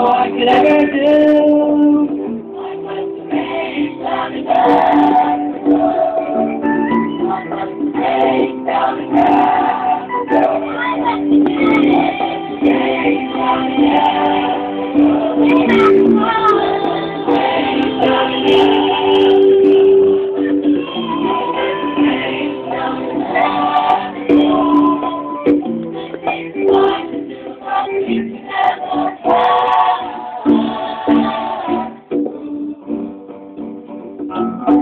all I could ever do. Thank you. Thank you.